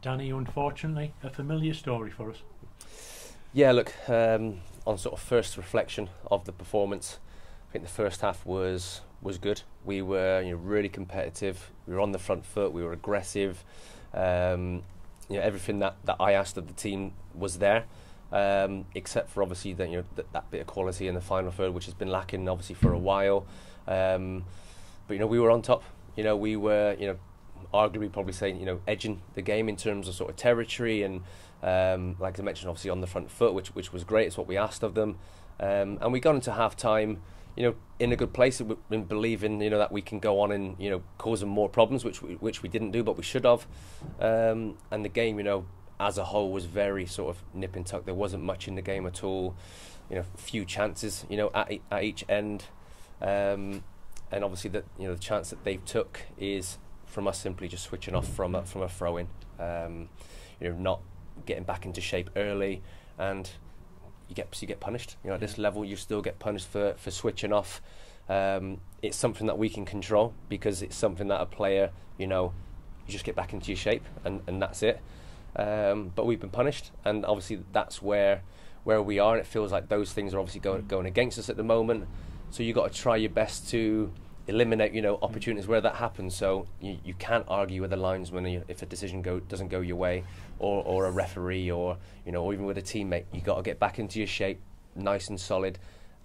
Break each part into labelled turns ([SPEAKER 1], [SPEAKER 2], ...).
[SPEAKER 1] Danny, unfortunately, a familiar story for us.
[SPEAKER 2] Yeah, look, um, on sort of first reflection of the performance, I think the first half was was good. We were you know, really competitive. We were on the front foot. We were aggressive. Um, you know, everything that, that I asked of the team was there, um, except for obviously that you know that, that bit of quality in the final third, which has been lacking obviously for a while. Um, but you know, we were on top. You know, we were you know arguably probably saying you know edging the game in terms of sort of territory and um, like I mentioned obviously on the front foot, which which was great. It's what we asked of them, um, and we got into half time you know, in a good place and believing, you know, that we can go on and, you know, cause them more problems, which we, which we didn't do, but we should have. Um, and the game, you know, as a whole was very sort of nip and tuck. There wasn't much in the game at all. You know, few chances, you know, at, at each end. Um, and obviously, that you know, the chance that they took is from us simply just switching off from a, from a throw in. Um, you know, not getting back into shape early and you get you get punished. You know, at this level, you still get punished for for switching off. Um, it's something that we can control because it's something that a player, you know, you just get back into your shape and, and that's it. Um, but we've been punished, and obviously that's where where we are. And it feels like those things are obviously going going against us at the moment. So you got to try your best to eliminate, you know, opportunities where that happens. So you, you can't argue with a linesman if a decision go doesn't go your way, or, or a referee, or you know, or even with a teammate. You got to get back into your shape, nice and solid,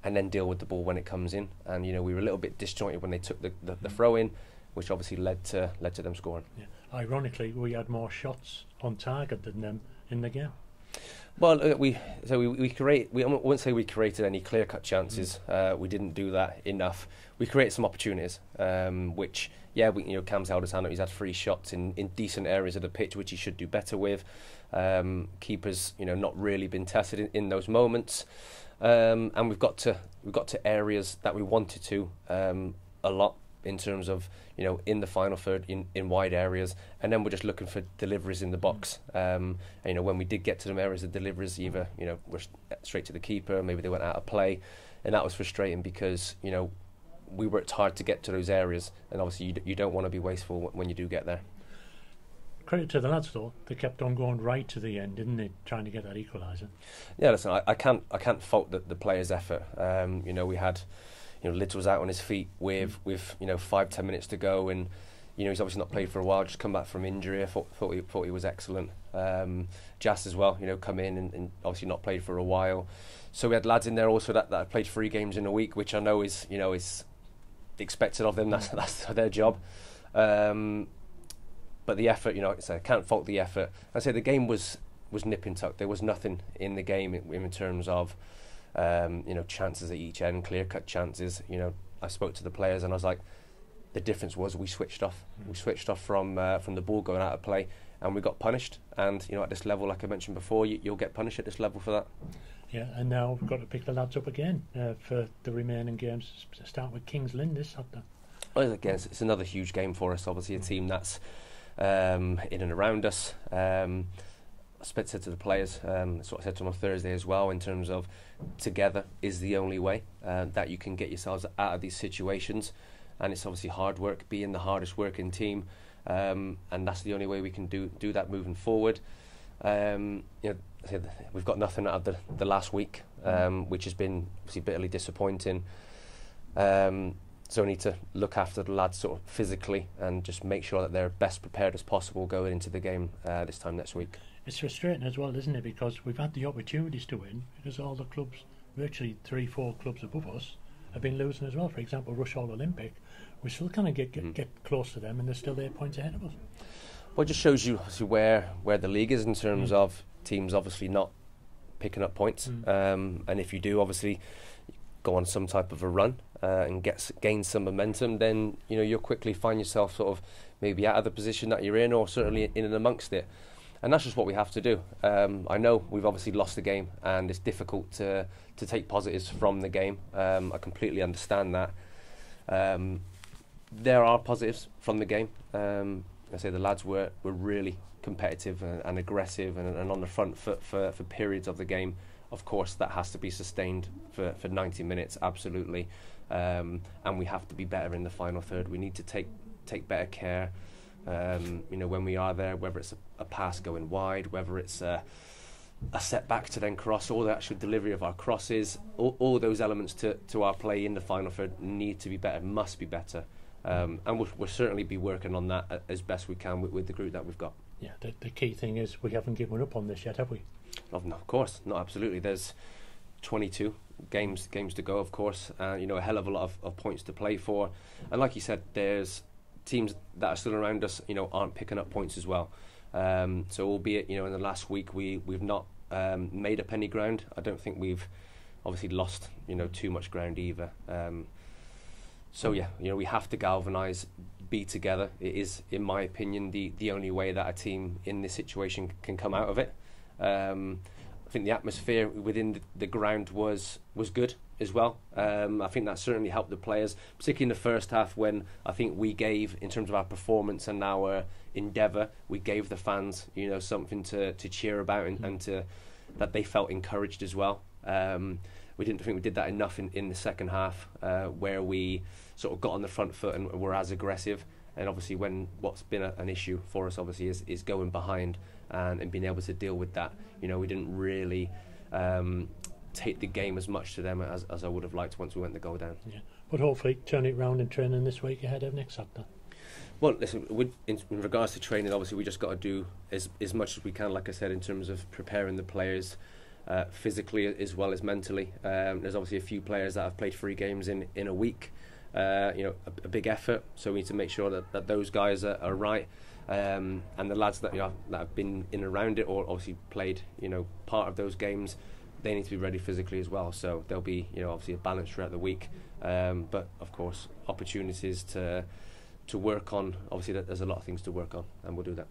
[SPEAKER 2] and then deal with the ball when it comes in. And you know, we were a little bit disjointed when they took the, the, the mm. throw in, which obviously led to led to them scoring.
[SPEAKER 1] Yeah. Ironically, we had more shots on target than them in the game.
[SPEAKER 2] Well, uh, we so we, we create. We I wouldn't say we created any clear cut chances. Mm. Uh, we didn't do that enough. We created some opportunities, um, which yeah, we, you know, Cam's held his hand up. He's had three shots in, in decent areas of the pitch, which he should do better with. Um, keepers, you know, not really been tested in, in those moments, um, and we've got to we've got to areas that we wanted to um, a lot in terms of you know in the final third in, in wide areas, and then we're just looking for deliveries in the box. Um, and, you know when we did get to them areas, the deliveries either you know were straight to the keeper, maybe they went out of play, and that was frustrating because you know we worked hard to get to those areas, and obviously you, d- you don't want to be wasteful when you do get there.
[SPEAKER 1] Credit to the lads though; they kept on going right to the end, didn't they? Trying to get that equaliser.
[SPEAKER 2] Yeah, listen, I, I can't I can't fault the, the players' effort. Um, you know, we had you know, Lids was out on his feet with with you know five ten minutes to go, and you know he's obviously not played for a while, just come back from injury. I thought thought he, thought he was excellent. Um, Jas as well, you know, come in and, and, obviously not played for a while. So we had lads in there also that, that played three games in a week, which I know is you know is expected of them. That's that's their job. Um, but the effort, you know, I can't fault the effort. I say the game was was nip and tuck. There was nothing in the game in, in terms of um, you know, chances at each end, clear cut chances. You know, I spoke to the players and I was like, the difference was we switched off. Mm. We switched off from uh, from the ball going out of play, and we got punished. And you know, at this level, like I mentioned before, you, will get punished at this level for that.
[SPEAKER 1] Yeah, and now we've got to pick the lads up again uh, for the remaining games. Start with Kings Lynn this Saturday.
[SPEAKER 2] Well, again, it's, it's another huge game for us. Obviously, a team that's um, in and around us. Um, I said to the players, um, that's what I said to them on Thursday as well, in terms of together is the only way uh, that you can get yourselves out of these situations. And it's obviously hard work, being the hardest working team, um, and that's the only way we can do do that moving forward. Um, you know, we've got nothing out of the, the last week, um, which has been obviously bitterly disappointing. Um, so we need to look after the lads sort of physically and just make sure that they're best prepared as possible going into the game uh, this time next week
[SPEAKER 1] it's frustrating as well, isn't it? Because we've had the opportunities to win because all the clubs, virtually three, four clubs above us, have been losing as well. For example, Rushall Olympic, we still kind of get get, mm. get close to them, and they're still eight points ahead of us.
[SPEAKER 2] Well, it just shows you where where the league is in terms mm. of teams obviously not picking up points, mm. um, and if you do, obviously go on some type of a run uh, and get gain some momentum, then you know you'll quickly find yourself sort of maybe out of the position that you're in, or certainly in and amongst it and that's just what we have to do. Um, I know we've obviously lost the game, and it's difficult to to take positives from the game. Um, I completely understand that. Um, there are positives from the game. Um, I say the lads were were really competitive and, and aggressive and, and, on the front foot for, for periods of the game. Of course, that has to be sustained for, for 90 minutes, absolutely. Um, and we have to be better in the final third. We need to take take better care Um, you know, when we are there, whether it's a, a pass going wide, whether it's a, a setback to then cross, or the actual delivery of our crosses, all, all those elements to, to our play in the final third need to be better, must be better. Um, and we'll, we'll certainly be working on that as best we can with, with the group that we've got.
[SPEAKER 1] Yeah, the, the key thing is we haven't given up on this yet, have we?
[SPEAKER 2] No, of course, not absolutely. There's 22 games games to go, of course. Uh, you know, a hell of a lot of, of points to play for, and like you said, there's teams that are still around us. You know, aren't picking up points as well. Um, so, albeit you know, in the last week we we've not um, made up any ground. I don't think we've obviously lost you know too much ground either. Um, so yeah, you know, we have to galvanise, be together. It is, in my opinion, the the only way that a team in this situation can come out of it. Um, think the atmosphere within the, the ground was was good as well. Um, I think that certainly helped the players, particularly in the first half when I think we gave, in terms of our performance and our endeavour, we gave the fans, you know, something to, to cheer about and, and to that they felt encouraged as well. Um, we didn't think we did that enough in, in the second half, uh, where we sort of got on the front foot and were as aggressive. And obviously, when what's been a, an issue for us, obviously, is, is going behind and, and being able to deal with that. You know, we didn't really um, take the game as much to them as, as I would have liked once we went the goal down.
[SPEAKER 1] Yeah, but hopefully turn it round in training this week ahead of next Saturday.
[SPEAKER 2] Well, listen, in, in, regards to training, obviously we just got to do as as much as we can, like I said, in terms of preparing the players. Uh, physically as well as mentally. Um, there's obviously a few players that have played three games in, in a week. Uh, you know, a, a, big effort. So we need to make sure that, that those guys are, are right. Um, and the lads that you know that have been in around it or obviously played you know part of those games, they need to be ready physically as well. So there'll be you know obviously a balance throughout the week, um, but of course opportunities to to work on. Obviously, there's a lot of things to work on, and we'll do that.